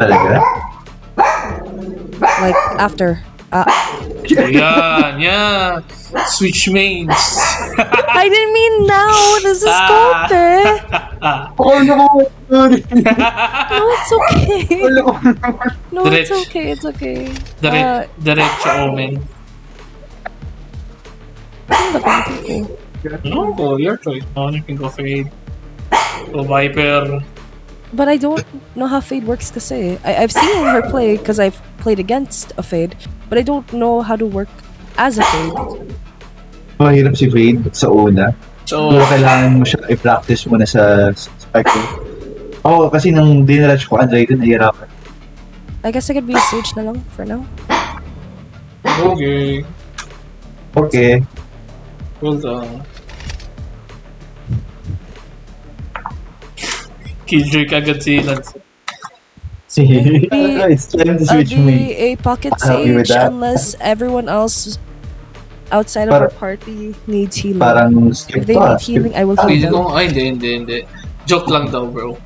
Talaga? Like, after. Uh, Yan, yan. Switch mains. I didn't mean now! This is scope, eh! Oh, no! No, it's okay. No, it's okay, it's okay. Dire Uh, diretso omen. ano ba pinili ko? No, go, your choice. No, you can go fade. Go Viper. But I don't know how Fade works kasi. I I've seen her play because I've played against a Fade, but I don't know how to work as a Fade. Mahirap si Fade sa una. So, Pero kailangan mo siya i-practice muna sa Spectre. Oo, oh, kasi nung dinarach ko Andre dun, nahihirapan. I guess I could be a Sage na lang for now. okay. Okay. Hold on. Killjoy kagad si Lance. it's time to I'll switch be me. a pocket Happy with Sage that. unless everyone else outside of Para- our party needs healing. Parang skip if they ah. need healing, I will Ah, Hindi heal them. ko, ay hindi, hindi, hindi. Joke lang daw bro.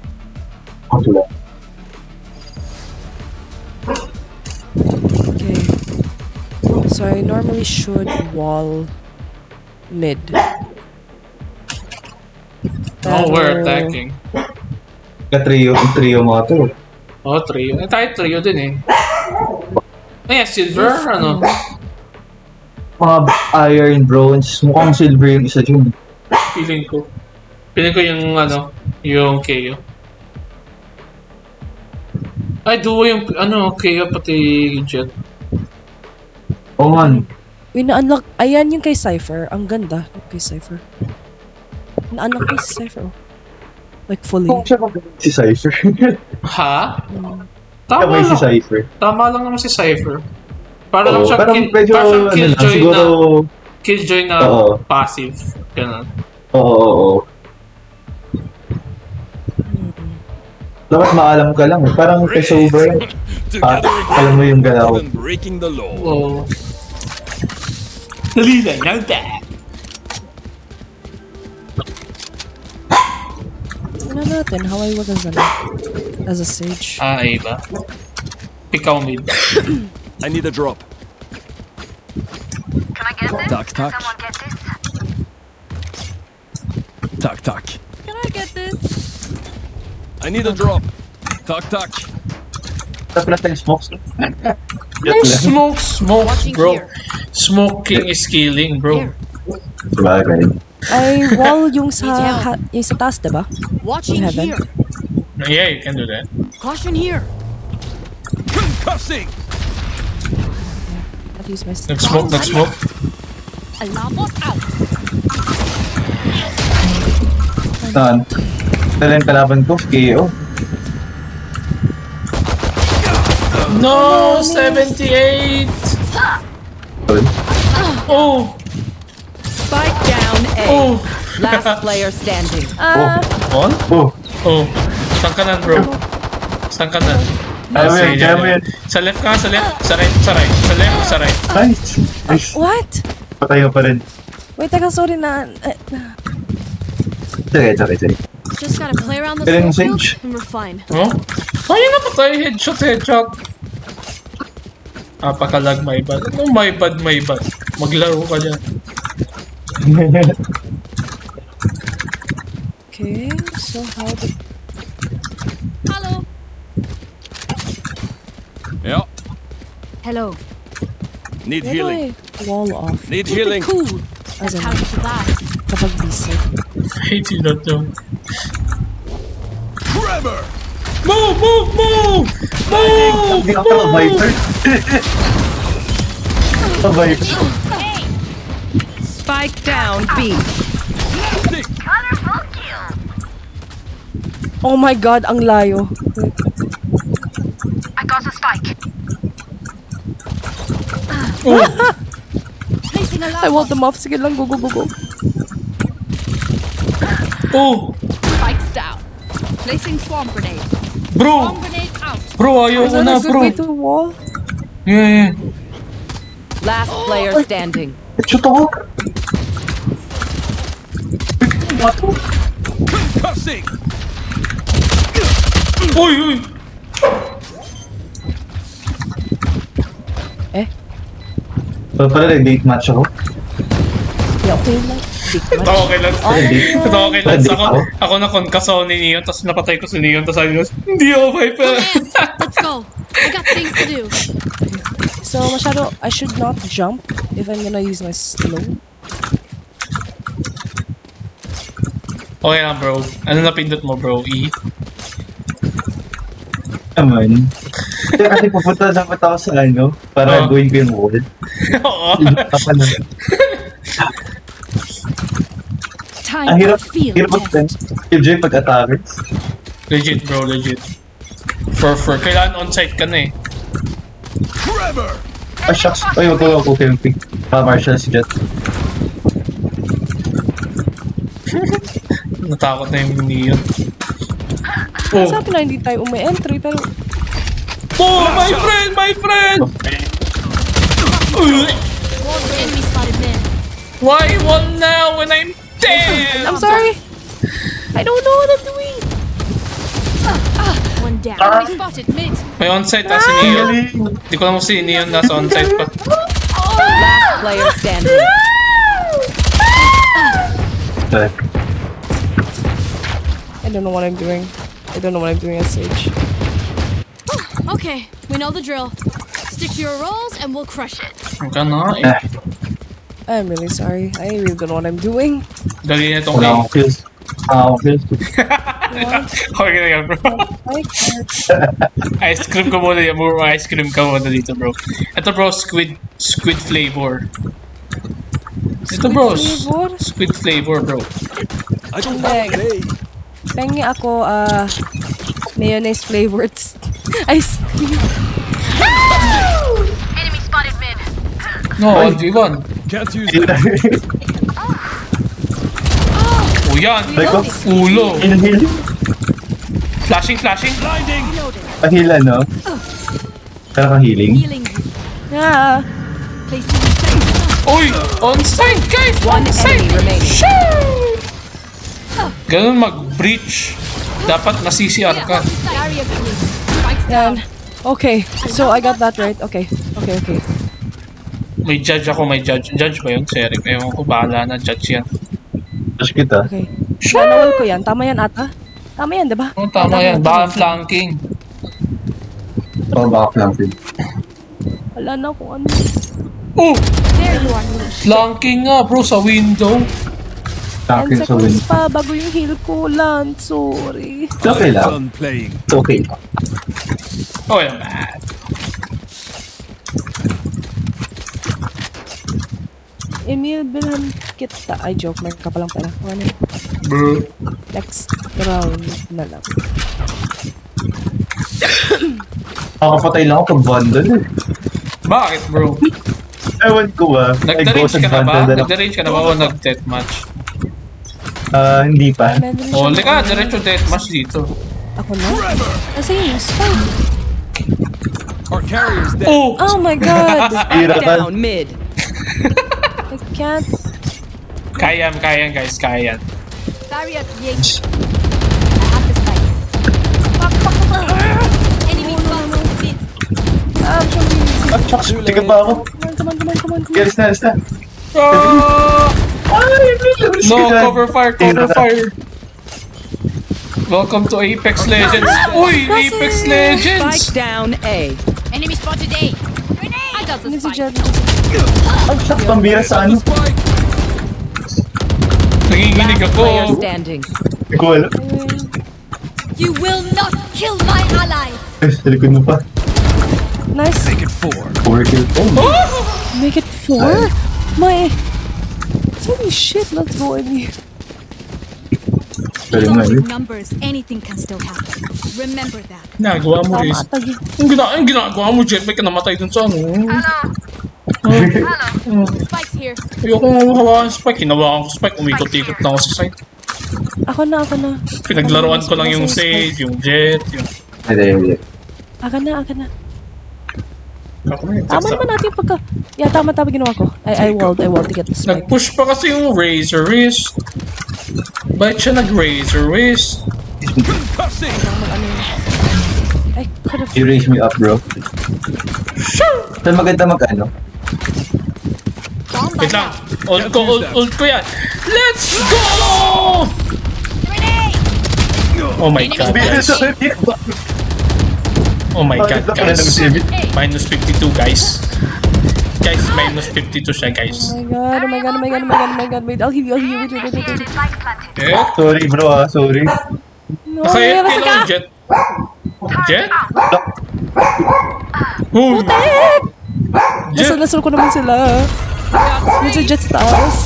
Okay. So I normally should wall mid. Oh, we're Pero- attacking. Ka-trio, yung trio mo to. Oh, trio. Eh, tayo trio din eh. Ay, silver, ano? Mga iron, bronze, mukhang silver yung isa dyan. Feeling ko. Feeling ko yung, ano, yung KO. Ay, duo yung, ano, KO pati Jet. Oo man. Uy, na-unlock. Ayan yung kay Cypher. Ang ganda. Yung kay Cypher. Na-unlock kay Cypher. oh. Like fully. Kung siya magaling si Cypher. Ha? Tama Kamay si lang. Cypher. Tama lang naman si Cypher. Para lang siya, parang kill, medyo, para siyang ano killjoy siguro, na, killjoy na Oo. passive. Ganun. oo, oo, oo. Dapat maalam ka lang. eh. Parang kay Sober, ah, alam mo yung galaw. Breaking the law. Oo. Dali lang, yan ba? Ano natin? How I work as, ano, as a Sage. Ah, ay ba? Ikaw mid. I need a drop. Can I get this? Tack, Can tack. someone get this? Tack, tack. Can I get this? I need a drop. Tack, tack. Tapos na tayong smokes. No smoke, smoke, bro. Smoking is killing, bro. Sabagay. I wall yung sa, ha, yung sa taas, diba? Watching here. Yeah, you can do that. Caution here. Concussing. I'll use my Nag-smoke, nag-smoke. Alarm bot out. Saan? Rin kalaban ko, KO. No, 78! Oh, Spike. Oh, Last player standing. Ah, On? Oh. oh. Saan ka na, bro? Saan ka na? Kaya mo yan, Sige, kaya mo yan. Sa left ka, sa left, sa right, sa right, sa left, sa right. Nice. Nice. what? Patay mo pa rin. Wait, teka, sorry na. Sige, sige, sige. Just gotta play around the field and we're fine. Oh? Ay, na patay. Headshot, headshot. Napakalag my bad. Ano my bad, my bad? Maglaro ka dyan. okay, so how the... Hallo! Ja. Hello. Need Where healing. Wall off. Need Keep healing. Cool. As how to survive. Probably safe. I hate you, that though. Trevor! Move, move, move! Move! move. The viper. the viper. Spike down B. Oh my god, ang layo. Wait, I got a spike. Placing alarm oh. I want them off. Sige lang, go, go, go, go. Oh! Spikes down. Placing swarm grenade. Bro! Swarm grenade out. Bro, ayaw Is ko that na, a good bro. way to wall? Yeah, yeah. Last player oh, standing. Shoot ako. Bato? Concussing! Uy, uy! Eh? Pero pala nag-date match ako? Yeah, okay lang. Totoo okay lang. Totoo okay. Ako, na concuss ako ni tapos napatay ko si Neon, tapos sabi ko, hindi ako okay pa. Let's go! I got things to do. So, masyado, I should not jump if I'm gonna use my slow. Okay lang bro. Ano na pindot mo bro? E? Naman. Kaya kasi pupunta dapat ako sa ano, para Oh. gawin ko yung wall. Oo. Time Ang hirap, hirap mag test. Killjoy pag attackers. legit bro, legit. For, for, kailangan on-site ka na eh. Trevor! Ah, shucks. Ay, wag ko ako camping. Pa Marshall si Jet. Natakot na yung Neon. Oh, Sabi na hindi tayo umi-entry, pero oh my friend, my friend! Why wall now when I'm dead? I'm sorry. I don't know what I'm doing. One down. Enemy spotted mid. May on-site na si Neon. Hindi ko alam kung si Neon nasa on-site pa. Last player standing. But, I don't know what I'm doing. I don't know what I'm doing at Sage. Okay, we know the drill. Stick to your roles and we'll crush it. Ang ka na eh. I'm really sorry. I really don't know what I'm doing. Dali na itong wala A. akong kills. Wala akong kills. Okay na yan bro. I can't. Ice cream ko muna yan bro. Ice cream ka muna dito bro. Ito bro, squid squid flavor. Ito bro, s- flavor? squid flavor bro. I don't Bang. Pengi ako, ah, mayonnaise flavored ice cream. Enemy spotted mid. No, 1v1. Can't use it. O yan, ulo. Flashing, flashing. Blinding! Pahil ano? Kaya kang healing. Yeah. Uy, on-site guys, One on-site. enemy remaining. Ganun mag-breach. Dapat na-CCR ka. Yan. Okay, so I got that right. Okay, okay, okay. May judge ako, may judge. Judge ba yun? Sorry, ewan ko, bahala na. Judge yan. Touch kita. Okay. Nanawal ko yan. Tama yan ata? Tama yan, di ba? Oh, tama yan. Baka flanking. Oo, baka flanking. Wala na kung ano. Oh, There you are, flanking nga bro sa window. 10 Flanking sa win. seconds pa bago yung heal ko lang. Sorry. It's okay lang. It's okay lang. Oh, yeah, man. Emil, bilhan kita. Ay, joke. May ka palang pera. Ano yun? Bro. Next round na lang. Makakapatay lang ako pag bundle eh. Bakit bro? Ewan ko ba. Nag-range ka na ba? Nag-range ka na ba o nag-deathmatch? Ah, hindi pa. Oh, lika, diretso deathmatch dito. Ako na? Kasi yung spike. Our carrier's dead. Oh! Oh my god! Down mid. I can't. Kaya yan, kaya yan guys, kaya yan. Barrier create. I have the spike. Fuck, fuck, fuck. Enemy spotted mid. Ah, Ah, shucks. Tika pa ako. Come on, come on, come on, come on. Alis na, alis na. Ah! Ay, alis No, cover fire, cover fire. Welcome to Apex Legends. Uy, Apex Legends! Spike down A. Enemy spotted A. Grenade. I got the spike. Jed. Ang shucks, pambira sa ano. Spike! Nanginginig Last player ako. standing. Hindi ko alam. You will not kill my allies. Ay, sa likod mo pa. Nice. Make it four. Four kills. Oh. oh, Make it four? My... Holy shit, let's go, Emil. Sorry Even nga, with eh. numbers, anything can still happen. Remember that. Nagawa mo, Tama Riz. Ang, gina ang ginagawa mo, Jet, may namatay dun sa ano. Spike's here. Ayoko nga hawakan spike. Hinawakan ko spike. Umikot-ikot na ako sa site. Ako na, ako na. Pinaglaruan ko lang yung save, yung jet, yung... Hindi, hindi. Ako na, ako na. Ako na yun. Tama naman natin yung pagka... Yeah, tama tama ginawa ko. I, I walled, I walled to get the spike. Nag-push pa kasi yung Razor Wrist. Bakit siya nag-Razor Wrist? Cussing! I could have... You raise me up, bro. Saan maganda mag ano? Bomb Wait lang. Ult ko, ult, ult ko yan. Let's go! Oh my god, guys. Oh my god, guys. Minus 52, guys. Guys, minus 52 siya, guys. Oh my god, oh my god, oh my god, oh my god, oh my god. Wait, I'll heal you, I'll heal you. Wait, wait, wait, wait, wait. Eh? Sorry bro ah, sorry. No, Okay, basta hello, ka! Jet. Jet? Oh, Nasa Jet. nasal ko naman sila. Medyo jet sa taas.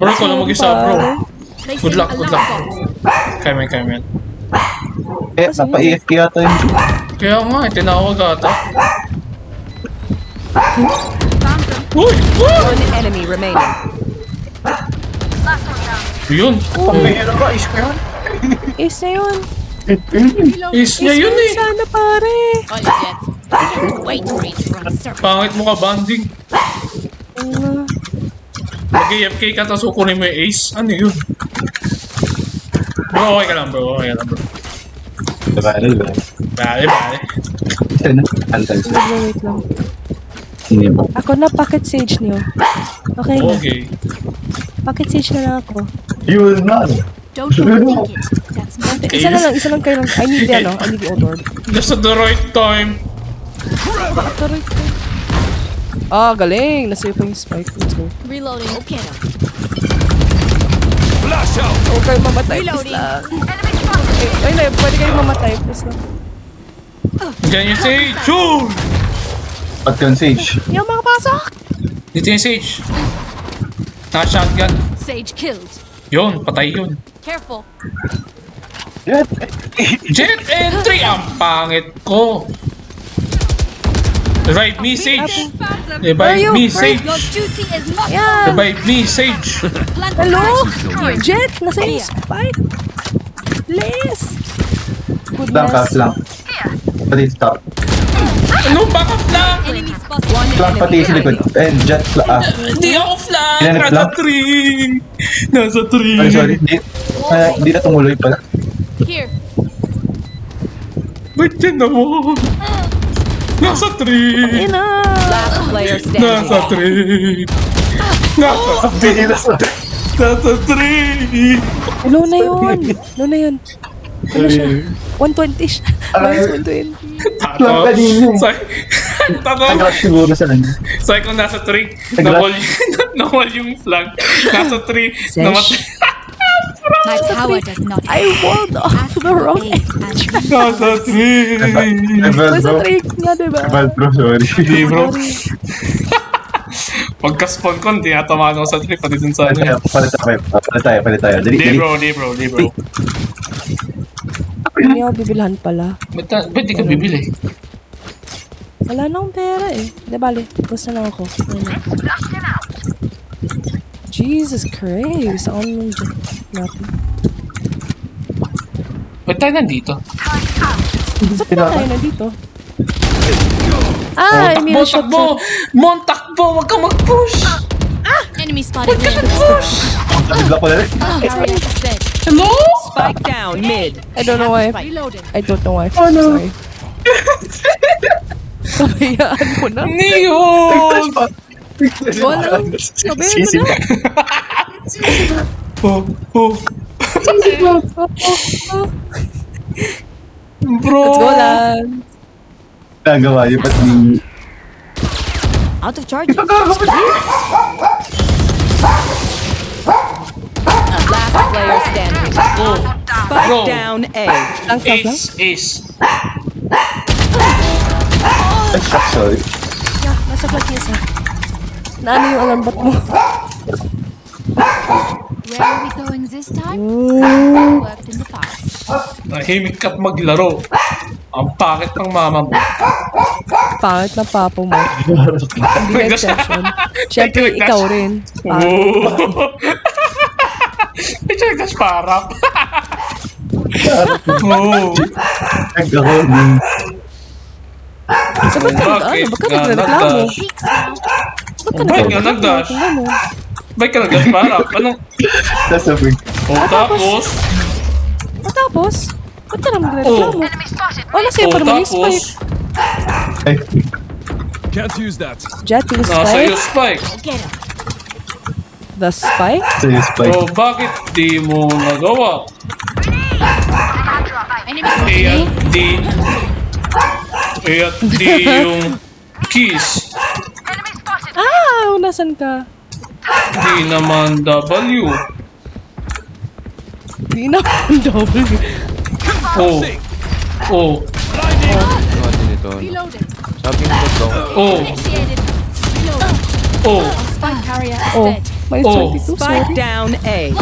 Bro, ko lang mag-isa, bro. Good luck, good luck. Kaya man, kaya man. Eh, napa-AFK yata yun. Kaya nga, eh, tinawag ata. Uy! Uy! One enemy remaining. Yun. Pambihira ka, is ko yun. Ace na yun. Is niya yun eh. Sana pare. Pangit mo ka, banding. Mag-AFK ka, tapos kukunin mo yung ace. Ano yun? Bro, okay ka lang, bro. Okay ka lang, bro. Diba, diba? Bale, bale. Isa na, antal wait, wait lang. ba? Ako na pocket sage niyo. Okay na. Okay. Pocket sage na lang ako. Yun na. Don't overthink it. That's my Hindi, Isa na lang, isa lang kayo lang. I need the ano, I need the old orb. Just at the right time. Taray ko. Ah, galing. Nasa'yo pa yung spike. Let's go. reloading. Okay. now. Huwag kayo mamatay. Please lang. Ay, na, pwede kayo mamatay. Please lang. Diyan yung Sage. Yun! At yun, Sage. Yung mga pasok! Dito yung Sage. Naka-shotgun. Sage killed. Yun, patay yun. Careful. Yan. Jet entry! Ang pangit ko. Revive me, Sage. Where are Revive you? me, Where are Sage. Your duty is not Yeah! Revive me, Sage. plant Hello? Jet! Nasa yung spike! Please! Goodness. ka, lang. Pati stop. Ano, spotted. One Lang pati sa likod. And jet, ah. Hindi ako flank! Nasa tree! Nasa tree! Sorry, sorry. Di, ah, di na tumuloy pala. Here. Ba't yan naman? Nasa tree! Ina! Last player standing. Nasa tree! Nasa tree! Nasa tree! Low na yun! Low na yun. Ano siya? 120 siya. Minus 120. Tato. Lang kanina. Nag-rush siguro sa kanya. Say kung nasa tree, Nag-rush. nawal, nawal yung flag. Nasa tree, Sesh. My power does not I walled off the wrong Nasa. Level Nasa bro. trick nga, diba? Level bro, sorry. Hindi bro. Pagka-spawn ko, hindi natamaan ako sa tree, pati dun sa ano. Palit tayo, palit tayo, palit tayo. Dali, dali. bro, di bro, di bro. Hindi ako bibilhan pala. Ba't, di ka bibili? Wala na akong pera eh. Di bali, gusto na lang ako. Ayun. Jesus Christ. Ako nung dyan. Natin. Ba't tayo nandito? Ba't na tayo na dito? Oh, Ah, I takbo, mean, shot takbo! Mon, takbo! Huwag ka mag-push! enemy spotted. Huwag ka mid. mag-push! Bigla ko na rin. Hello? Spike down mid. I don't know why. I don't know why. Oh Sorry. Kabayaan mo na. Neon! Wala. Kabayaan mo na. Oh, oh. Bro! Let's go lang. Nagawa niyo, ba't di... Out of charges. Last player standing. Spike Bro. down A. Ace, ace. Ay, shock, sorry. Yeah, nasa flag niya isa. Naano yung alarm bot mo? Where are we going this time? Ooh. Worked in the past. Nahimik ka't maglaro. Ang pangit ng mama mo. Pangit na papa mo. Hindi na exception. Siyempre, ikaw rin. Pangit. Oh. Medyo nagkasparap. oh. Din. So, ba't ka ano? Ba't ka nagreklamo? Nagdash? Ba't ka nga nagdash? Ba't ka nagkasparap? Anong... Nasa wing. Oh, tapos... O tapos? Ba't ka naman nagreklamo? Oh, nasa iyo Oh, pa naman yung spike. Ay, Can't use that. Jet, yung Nasa iyo, spike? Spike. The spike? Ito yung spike. Oh, bakit di mo nagawa? Enemy spotted. at di... Eh, at di yung kiss. Ah, nasan ka? Di naman W. Di na double. Oh. Oh. Ano ano? Reloaded. Sabi mo ba Oh. Oh. Spike Oh, may Oh. 22, Spike sorry. down A.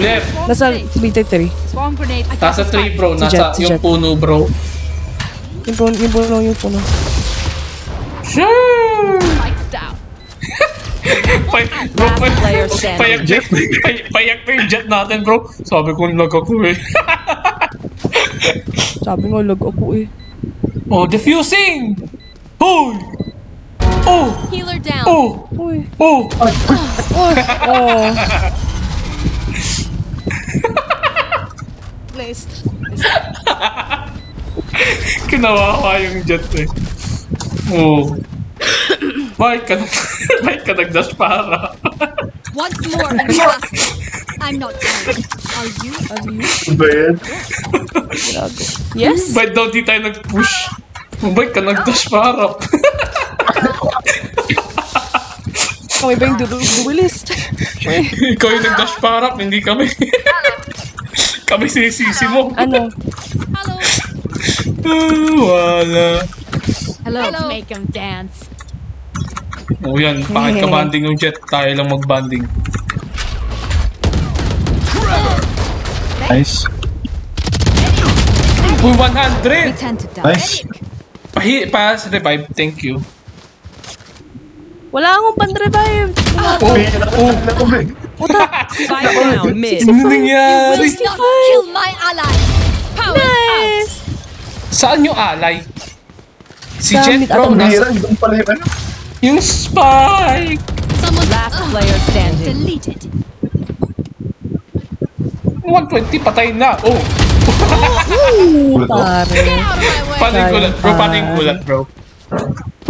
Left. Nasa BT3. Swarm grenade. I got Nasa the 3 spike. bro. Si Nasa Jet, si yung puno bro. Yung puno, yung puno, yung puno. Sure. Pay, bro, Last pay, player standing. payak, jet, pay, payak pa yung jet natin bro. Sabi ko lag ako eh. Sabi nga, lag ako eh. oh, diffusing! Hoy! Oh! Healer down. Oh! Uy. Oh! Oh. nice. Kinawawa yung jet eh. Oh. Bakit ka, bakit ka nag-dash para? Once more and last. I'm not tired. Are you? Ano yun? Ano ba yan? Grabe. Yes? Bakit daw di tayo nag-push? Bakit ka nag-dash para? Kami ba yung du- duelist? Ikaw yung nag-dash para, hindi kami. kami sinisisi mo. Ano? Hello. Wala. Hello. Let's make him dance. Oh yan, bakit ka banding yung jet? Tayo lang mag-banding. Nice. Uy, 100! Tend to die. Nice. Pahi, pass, revive, thank you. Wala akong pan-revive. Oh, oh, Spike down mid. ano nangyari? Kill my ally. Power Nice! Saan yung alay? Si Jet bro, nasa, ibang pala yung ano. Yung spike! Someone Last player standing. deleted. 120, patay na. Oh, to. Pare. Get out of my way. paano yung gulat, bro? Paano yung gulat, bro?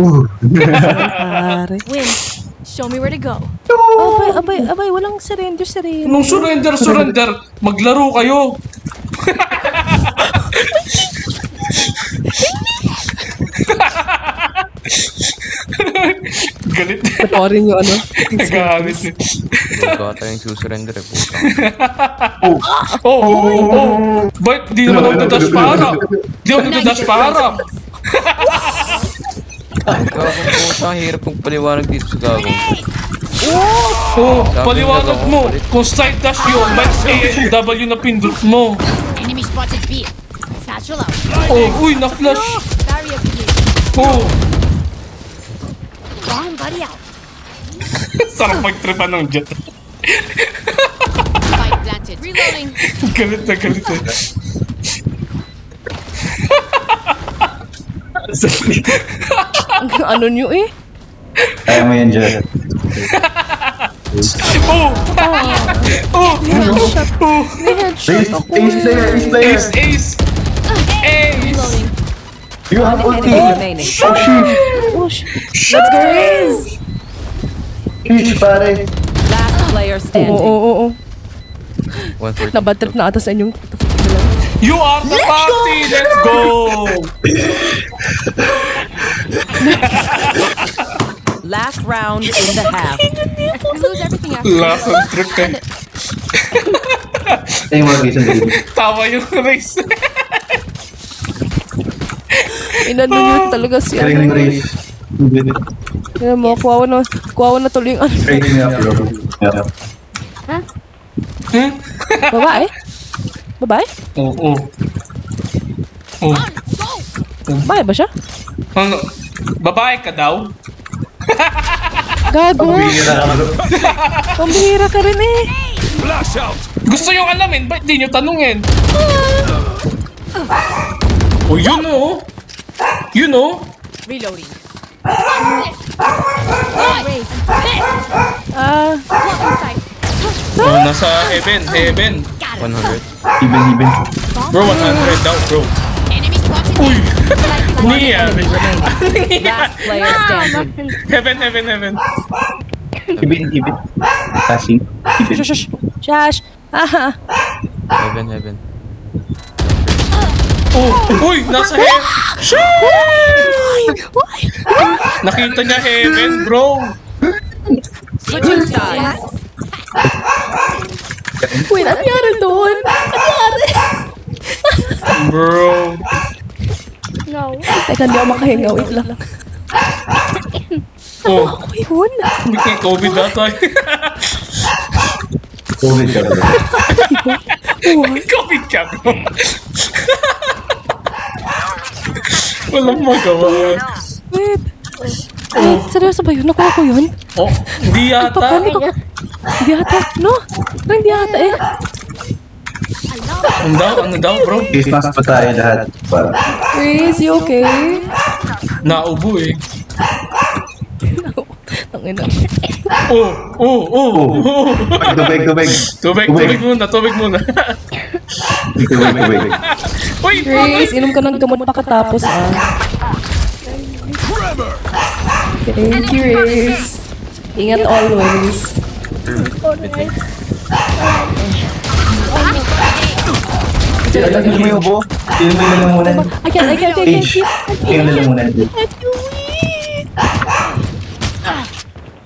Pare. Win. Show me where to go. Abay, abay, abay. Walang surrender, surrender. Nung surrender, surrender, maglaro kayo. Galit. Patawarin yung ano. Nagalit. eh. Ikaw ata yung susurrender eh. Puta. Oh, oh, oh. Ba't di naman ako nagdash para? Di ako nagdash para. Gagong puta. Ang hirap kong paliwanag dito sa gagong. Oh, paliwanag mo. Kung side dash yun, ba't A W na pindot mo? Enemy spotted B. Satchel out. Oh, uy, na-flash. Oh, Bomb buddy out. sarap magtripa ng jet. Spike planted. Reloading. galit na galit eh. ano nyo eh? Kaya mo yan, Jet. Oh! Oh! Headshot. Oh! Headshot Ace, ace ace. Ace, ace! Ace! You have ulti. Enemy remaining. Oh, shit. Oh, sh- Let's go, Riz! Peach, pare. Last player Oo, standing. oo, oo. 140. Nabatrip na ata sa inyong... You are the party! Let's go! Last round in the half. We lose everything after. Last on trick eh. Ay, mga reason dito. Tawa yung race. Inano nyo talaga si Galing ng ano. race. Mo, kuwawa na, kuwawa na tuloy yung ano. Bro. Yeah. Hmm? Babae? Babae? Oh, oh. Oh. Babae ba siya? Ano? Babae ka daw? Gago! Pambihira ka rin eh! Flash out. Gusto yung alamin, ba't di nyo tanungin? Oh, yun oh. Yun oh. Reloading. Ah, sight. Oh, nasa heaven, heaven. 100. Even, even. Bro, 100 daw, bro. Uy! Nia! remaining. Last player standing. Heaven, heaven, heaven. Ibit, ibit. Passing. Shush, shush. Shush. Ah, Heaven, heaven. Oh! Uy! Nasa heaven! Nakita niya heaven, bro! Switching sides. Wait, ano nangyari doon? Ano nangyari? Bro! No. Teka, hindi ako makahinga. Wait lang. Oh! Ako yun. May COVID ata. Covid ka? May COVID ka, bro. Walang magawa. Wait. Wait, seryoso ba yun? Nakuha ko yun? Oh, hindi yata. Ko? Hindi ata. No? Hindi ata eh. Ano daw? Ano daw, bro? Mask pa tayo lahat. Chris, you okay? Naubo eh. Tangina. Oh, oh, oh, oh. Tubig, tubig. Tubig, tubig muna, tubig muna. Tubig, tubig. Uy! Chris, inom ka ng gamot pakatapos ah. Thank you, Chris. Ingat always. Ano mo yung ubo? Sino mo yung lalamunan? I can't, I can't, I can't, I Age. can't. Sino yung wait?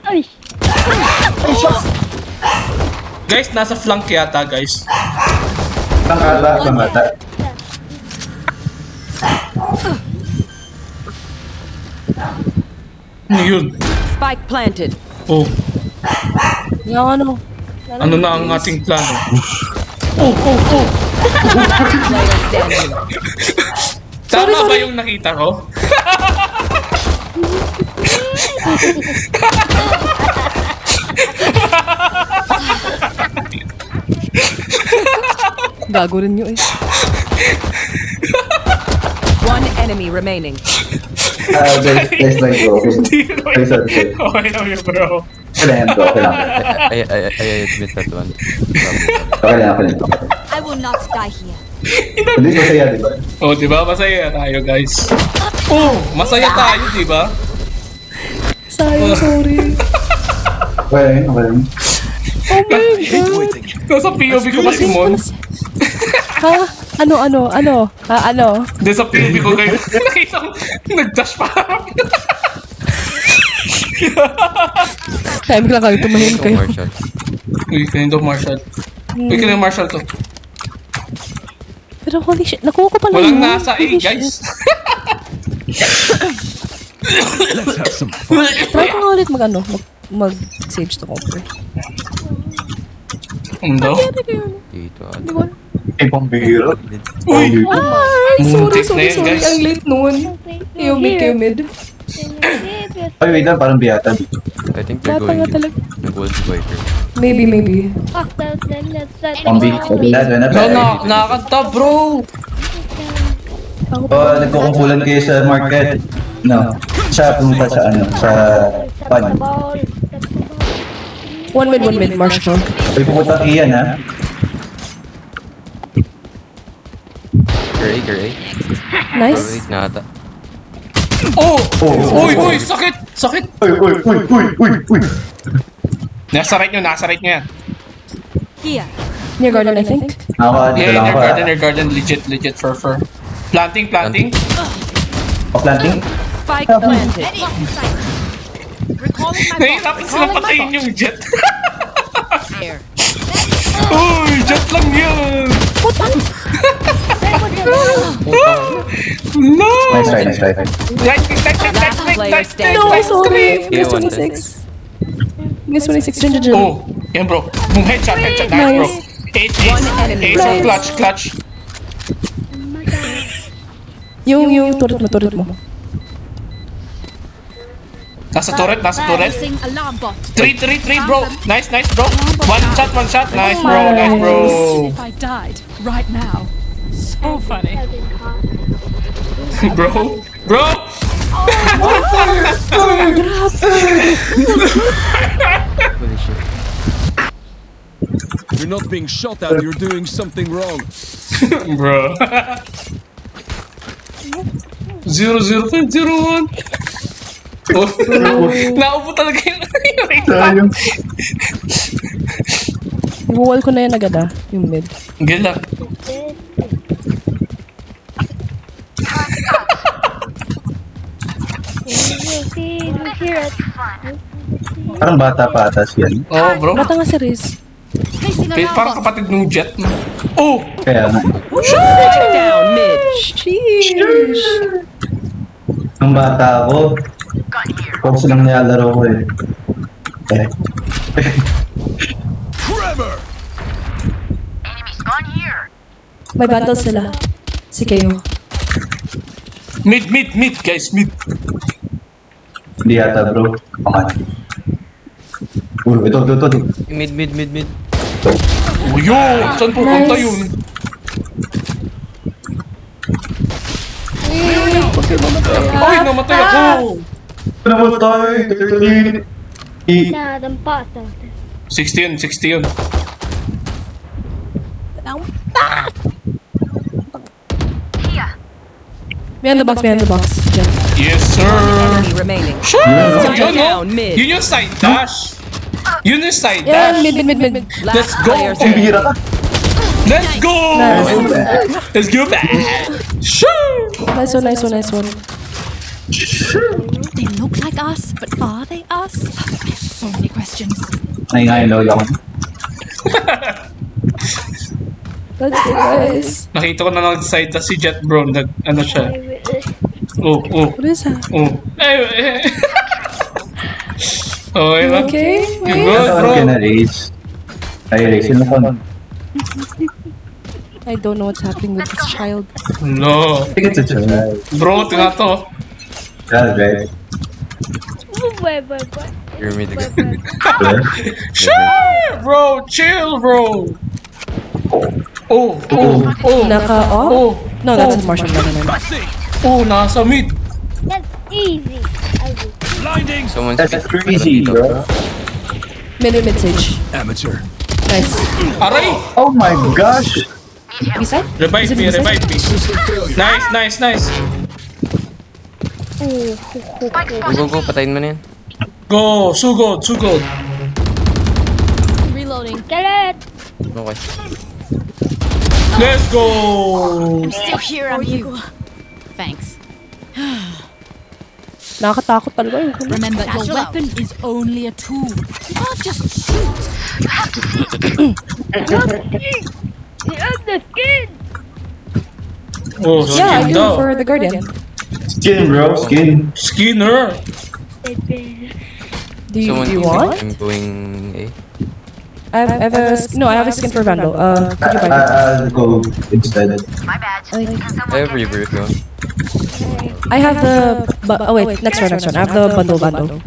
Ay. Guys, nasa flank yata, guys. Pangkata, pangkata. Ano yun? Spike planted. Oh, Yung ano? ano na ang ating plano? Player standing. Tama ba sorry. yung nakita ko? Gago rin yun eh. One enemy remaining. Ah, there's, there's like go. Hindi ko Ay, sorry, sorry. Okay lang yun, bro. Okay lang yan, bro. Okay lang. I, I, I, I admit that one. Okay lang, okay lang. I will not die here. Hindi masaya, di ba? Oh, di ba? Masaya tayo, guys. Oh, masaya tayo, di ba? Sayang, sorry. Okay lang yun, okay lang. Nasa POV ko kasi, Mon. Ha? Ano, ano, ano? Ha, ano? Hindi, sa POV ko kayo. Nakita ko, nag-dash pa. Time lang kayo, tumahin kayo. Commercial. Uy, kanina daw Marshall. Uy, kanina Marshall to. Pero holy shit, nakuha ko pala Walang yun. nasa A, guys. Let's have some fun. Try ko nga ulit mag ano, mag, mag sage to comfort. Ano daw? Dito. ah. Hindi ko alam. Ay, pambihira. Uy! Ay, sorry, sorry, sorry. guys. Ang late noon. Kayo mid, kayo mid. Ay, wait lang, parang biyata. I think they're going talaga. Nag-Wolf Spiker. Maybe, maybe. Pambi. Na No, na, nakakanta, bro! Oh, nagkukumpulan kayo sa market. No. Siya pumunta sa ano, sa pan. Ball. One mid, one mid, Marshall. Ay, pumunta kay Ian, ha? Gray, gray. Nice. Wait na ata. Oh! Oh, Uy, uy, sakit! Sakit! Uy, uy, uy, uy, uy, uy. Nasa right nyo, nasa right nyo yan. Here. Near garden, I think. Dito Yeah, ha? garden, their garden, legit, legit, fur, fur. Planting, planting. Pa-planting? Spike planted. Nahihirapan sila patayin yung jet. Uy, jet lang yun! No! Nice try, nice try. Right click, right click, right Last click, player right click, standing. No, right sorry. click. Miss 26. Miss 26, Ginger Jill. Oh, yan bro. Boom, headshot, headshot. Nice, bro. Ace, One ace, enemy ace, remaining. clutch, clutch. Yung, yung turret mo, turret mo. Nasa turret, nasa turret. Bro. Nice, nice, bro. One shot, one shot. Nice, bro. Nice, bro. If I died right now. So funny. Bro. Bro. Holy shit. You're not being shot at, you're doing something wrong. bro. 00501. Oh, naupo talaga yung yung Sayang. Iwall ko na yan agad ah, yung mid. Gila. Lucy, Lucy, Red. Parang bata pa atas yan. Oh, bro. Bata nga si Riz. Eh, parang kapatid ng jet. no? Oh! Kaya nga. Spike down mid. Sheesh! Nung bata ako, focus lang nilalaro ko eh. Eh. Trevor! May battle sila. Si Kayo. Mid, mid, mid, guys, mid. Hindi yata bro. Paman. Uh, ito, ito, ito. Mid, mid, mid, mid. Oh, yun! Saan pupunta Nice. yun? Ay, namatay ako! Namatay! I- Nadampa sa 60 yun, 60 yun. Behind the box, behind the box. Yes, sir! Enemy remaining. Sure! Spike Yun, no? down mid. Yun yung side dash! Yun yung side Yan, dash! mid, mid, mid, mid. Let's go! player Ang bihira ka. Let's go! Nice. Let's go back! Sure! Nice one, nice one, nice one. They look like us, but are they us? I have so many questions. Nahingayin load ako. Let's go, guys. Nakita ko na lang sa side si Jet bro, nag, ano siya. Oh, oh. What is oh, that? Oh. Hey, hey. oh, you okay? Wait. You go, go. I erase in the phone. I don't know what's happening with this child. No. I think it's a child. Bro, tingnan to. Child, right? Bye, bye, bye. You're me the Sure, bro. Chill, bro. Oh, oh, oh. oh. Naka, oh. oh. No, that's oh. a Martian. No, no, no. Oh, nasa mid. That's easy. Blinding. Someone's That's crazy, bro. Minute. Amateur. Nice. Aray! Oh my gosh. Beside? Revive me, revive me. Nice, nice, nice. Go, go, patayin mo na yan. Go! two gold, two gold. Reloading. Get it! No way. Let's go! I'm still here, amigo. Thanks. Nakakatakot talaga yung kulit. Remember, your weapon is only a tool. You can't just shoot. You have the skin. Oh, Yeah, I skin do daw. for the Guardian. Skin, bro. Skin. Skinner. Do you, Someone do you want? I'm going A. I have, I have a sk- no. I have a skin for Vandal. Uh, could you I, buy it? I'll go instead. I have Reaper if you want. I have the. Bu- oh wait, next one, next one. I have the bundle bundle.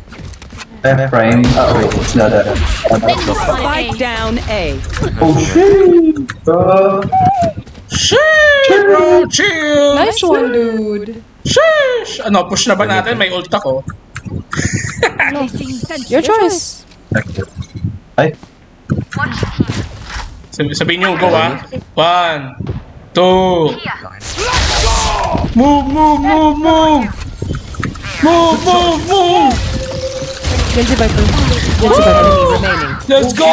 I have Prime. Oh, wait. It's not that. Spike down A. Oh, shit! Uh, Shit, chill. Nice one, dude. Sheesh! Ano, push na ba natin? May ult ako. Your choice. ay, Sabi, sabihin nyo, go ah. One, two. Move, move, move, move! Move, move, move! Genji Viper. Genji Viper. Remaining. Let's go!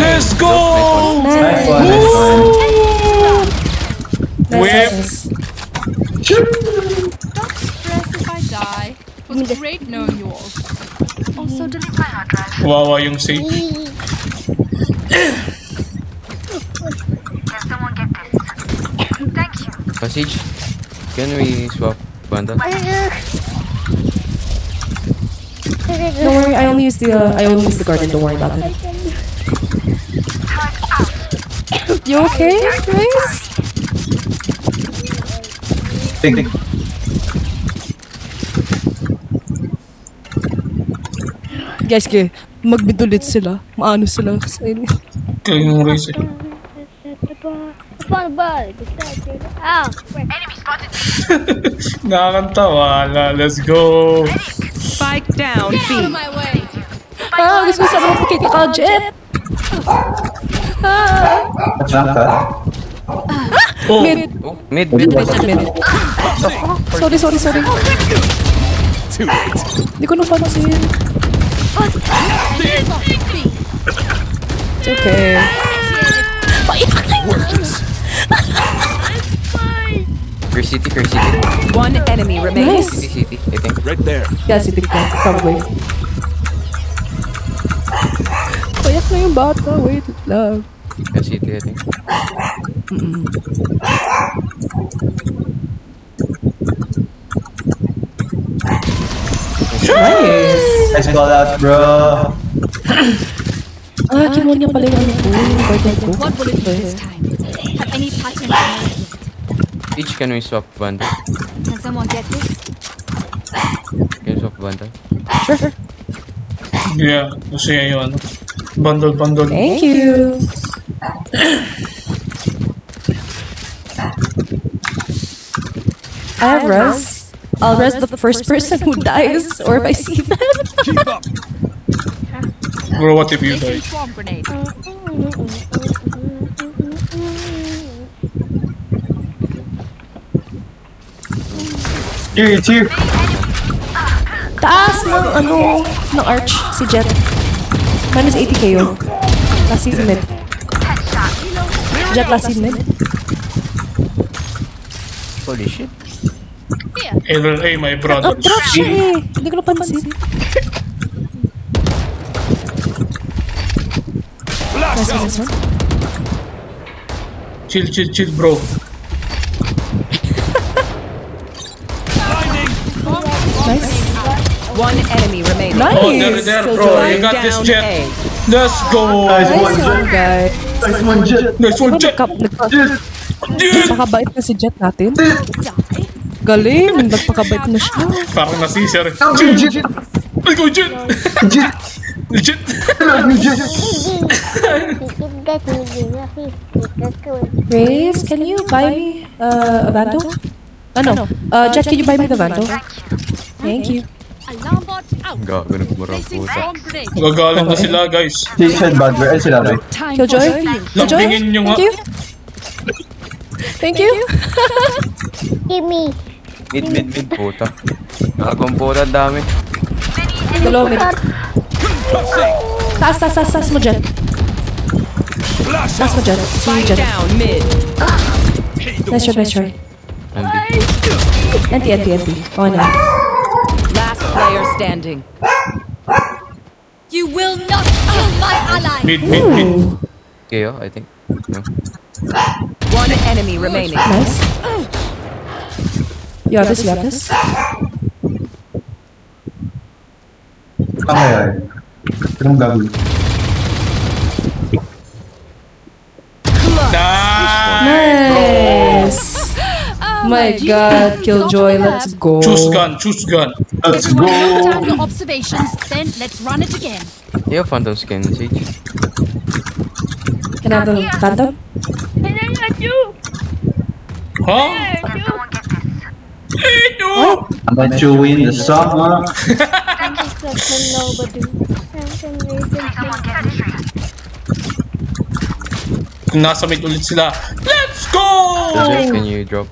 Let's go! nice one, nice one. Whip. nice, nice. Stress if I die. It was great knowing you all. Also, delete my hard drive. Wawa yung sage. Passage. Can we swap Wanda? Don't worry, I only use the uh, I only use the garden. Don't worry about it. You okay, Grace? Think, think. Guys, ke, magbidulit sila. Maano sila kasi. Kaya yung race eh. Ah, Nakakantawa. Let's go. Spike down B. My way. Ah, gusto ko sa mga. Ah, That's not that. Oh, mid, mid, mid. mid, mid. Sorry, sorry, sorry. Hindi ko napansin. It's okay. First city, first city. One enemy remaining. Nice. City, city, I think. Right there. Yeah, si Tika. Probably. Payak na yung bata. Wait lang. First city, I think. Nice. Nice call out, bro. Ah, kinuha niya pala yung ano ko. Yung guardian ko. What will it be this time? Have any pattern emerged? Each can we swap bundle? Can someone get this? Can we swap bundle? Sure, sure. Yeah, kasi yung ano. Bundle, bundle. Thank you. I have res. I'll res the first person who dies, or if I see them. Keep up. Bro, what if you die? Placing swarm grenade. Here, it's here. Taas ng ano, uh, ng arch, si Jet. Minus 80 kayo. Oh. Last season mid. Jet last season mid. Holy shit. LLA, my brother. Oh, drop siya eh. Hindi ko napansin. Nice, nice, nice. Chill, chill, chill, bro. Nice. One enemy remaining. Nice. Oh, there, there, bro. You got this, Jet. A. Let's go. Nice Nice one, one, Jet. guys. Nice one, Jet. Nice one, Jet. Nagka, nagka, Jet. Dude! Napakabait na si Jet natin. Galing, nagpakabait na siya. Parang nasisir. Jet. Jet. Jet. Love you, Jet. Grace, can you buy me uh, a Vanto? Ano? Uh, Jet, can you buy me the Vanto? Thank you. Gago, nagmura Placing puta. swarm grenade. Gagalit na sila, guys. Jason Butler. Ano sila, ba? Time Killjoy? Killjoy? Nga. Thank you. Thank you. Gimme. Mid, mid, mid, puta. Nakagong puta, ang dami. Dalawa mid. Taas, taas, taas, taas mo, Jet. Flash Taas mo, out. Jet. Si Spike Jet. down mid. Nice try, nice try. Nandi. Anti, anti, anti. Okay na. Last player standing. You will not kill my ally. Mid, mid, mid. Kayo, I think. No. One enemy remaining. Nice. You have this, you have this. Tama yan. Anong gagawin? Nice. Nice. My god, Killjoy, let's go. Choose gun, choose gun. Let's Everyone go. down your observations, then let's run it again. You have Phantom skin, Sage. Can I have the Phantom? Huh? Hey, no. I'm gonna chew in the summer. Kung nasa mid ulit sila. Let's go! Jet, can you drop?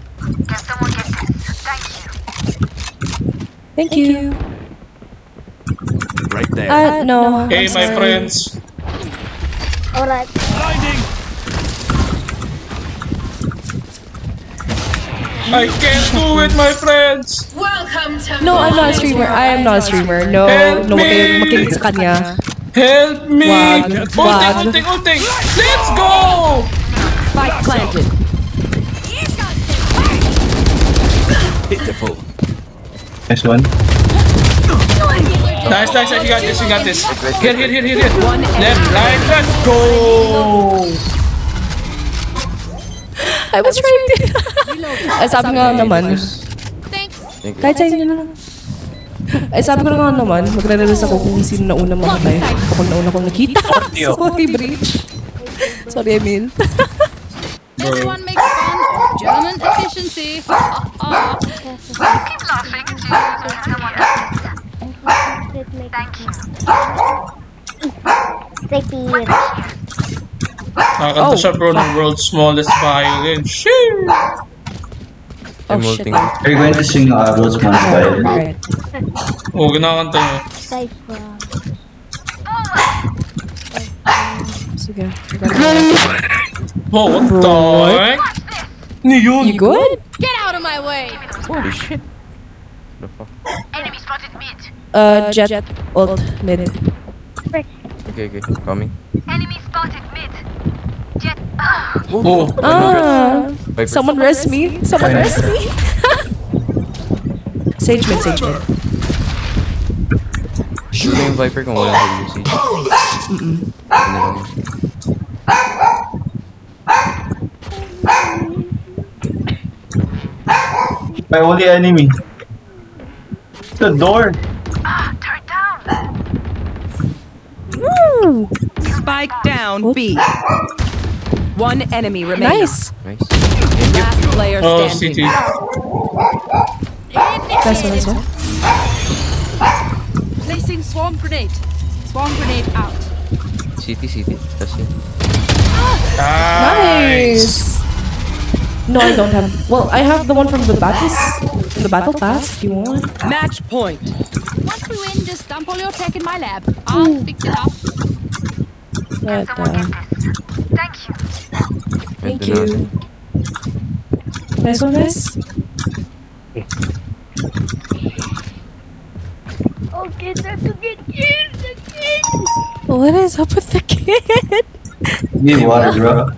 Thank you. Right there. Uh, no. Hey, I'm my sorry. friends. Blinding. I can't do it, my friends. No, I'm not a streamer. I am not a streamer. No, Help no, wag kayo me! makinig sa kanya. Help me! Wag, Ulting, wag. ulting, ulting! Let's go! Spike planted. Pitiful. Nice one. Nice, nice, nice. You got this, you got this. Here, here, here, here, here. One Left, right, let's go! I was trying to... Ay, sabi nga naman. Thanks. Thank you. Kahit sa inyo na lang. Ay, sabi ko na nga naman, magre-release ako kung sino na una mamatay kapag nauna kong nakita. Sorry, Breach. Sorry, Emil. Everyone makes fun of German efficiency. Uh, Nakakanta Oh, siya bro ng world's smallest violin. Shoo! Oh shit. Are you going to sing uh, Roseman's Violin? Alright. Oo, ginakanta niya. Cypher. Sige. Oh, what the heck? Ano yun? You good? Get out of my way! Holy shit. What the fuck? Enemy spotted mid. Uh, jet, ult, mid. Okay, okay. Coming. Enemy spotted mid. Jet. Oh, Ah! Viper. Someone rest me. Someone rest me. sage mid, sage mid. Shoot mo yung Viper kung walang heal usage. Mm-mm. Ano lang yun. My only enemy. The door. Turret down. Woo! Spike down B. One enemy remaining. Nice. Nice. Last player oh, standing. city. That's one, that's one. Placing swarm grenade. Swarm grenade out. City, city. That's it. Nice. No, I don't have. Well, I have the one from the battles, the battle pass. If you want. Match point. Once we win, just dump all your tech in my lab. I'll fix it up. But, uh, Thank you. Thank Ito na. you. Nice one, nice. Okay, that's a good kid. The kid. What is up with the kid? Need water, bro.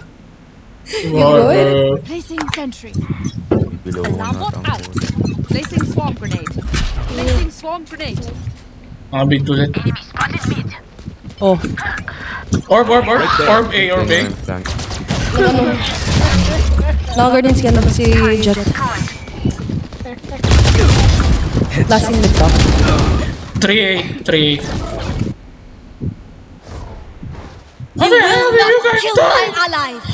good? Placing sentry. Below Alarm ko out. Placing swarm grenade. Placing swarm grenade. Mga big ulit. Enemy spotted mid. Oh, Orb, orb, orb. Orb A, orb A. no guardians yan ako si Jet. Lasting mid top. 3A, 3A. You will not kill my allies.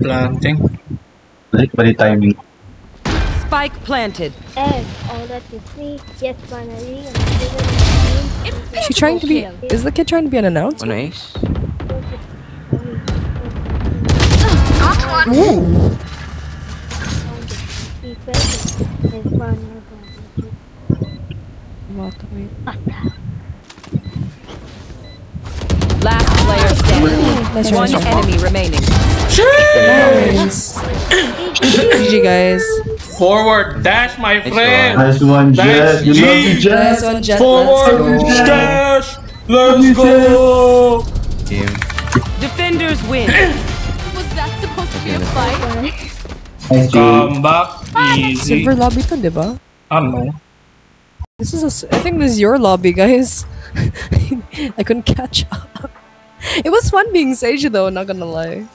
Planting. Balik pa rin timing. Spike planted. And all that is me. Yes, finally. Is she trying to be? Is the kid trying to be unannounced? Ano nice. Ooh. Last player standing. Nice One enemy remaining. Nice. GG guys. Forward dash, my friend. Nice one, Nice Jet. You love me, G. Jet. Nice one, Jet. Forward Let's dash. Let's go. Game. Defenders win. Was that supposed to be a fight? Come back easy. Silver lobby to, di ba? I don't know. This is a s I think this is your lobby, guys. I couldn't catch up. It was fun being Sage though, not gonna lie.